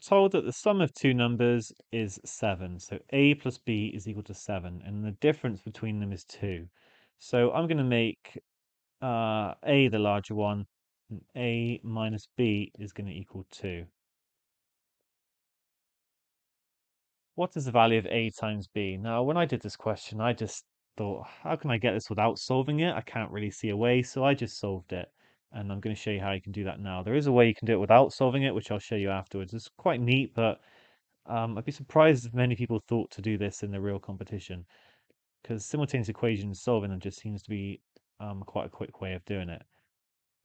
told that the sum of two numbers is 7. So a plus b is equal to 7. And the difference between them is 2. So I'm going to make uh, a the larger one. And a minus b is going to equal 2. What is the value of a times b? Now, when I did this question, I just thought, how can I get this without solving it? I can't really see a way, so I just solved it and I'm going to show you how you can do that now. There is a way you can do it without solving it, which I'll show you afterwards. It's quite neat, but um, I'd be surprised if many people thought to do this in the real competition because simultaneous equations solving them just seems to be um, quite a quick way of doing it.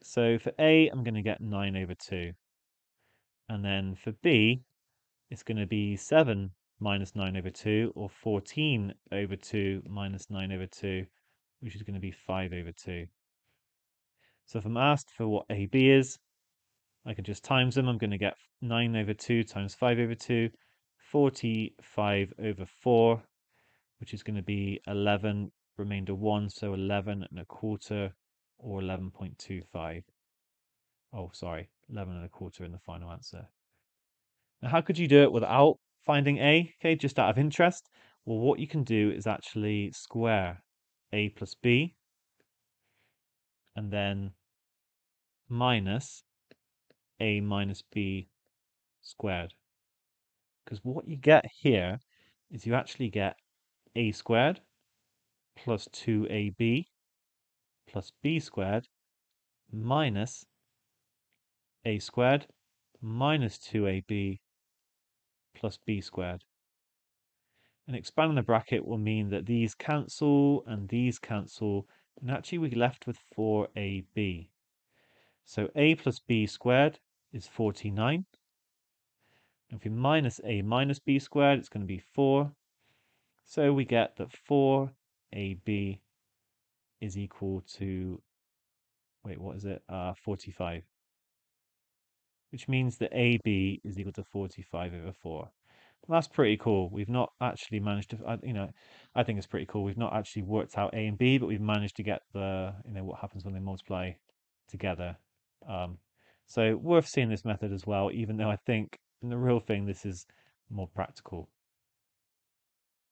So for A, I'm going to get 9 over 2. And then for B, it's going to be 7 minus 9 over 2, or 14 over 2 minus 9 over 2, which is going to be 5 over 2. So if I'm asked for what AB is, I can just times them. I'm going to get 9 over 2 times 5 over 2, 45 over 4, which is going to be 11, remainder 1, so 11 and a quarter, or 11.25. Oh, sorry, 11 and a quarter in the final answer. Now, how could you do it without finding A? Okay, just out of interest. Well, what you can do is actually square A plus B, and then minus a minus b squared. Because what you get here is you actually get a squared plus 2ab plus b squared minus a squared minus 2ab plus b squared. And expanding the bracket will mean that these cancel and these cancel, and actually we're left with 4ab. So a plus b squared is 49. If we minus a minus b squared, it's going to be 4. So we get that 4ab is equal to, wait, what is it? Uh, 45. Which means that ab is equal to 45 over 4. That's pretty cool. We've not actually managed to, you know, I think it's pretty cool. We've not actually worked out a and b, but we've managed to get the, you know, what happens when they multiply together. Um, so worth seeing this method as well, even though I think in the real thing this is more practical.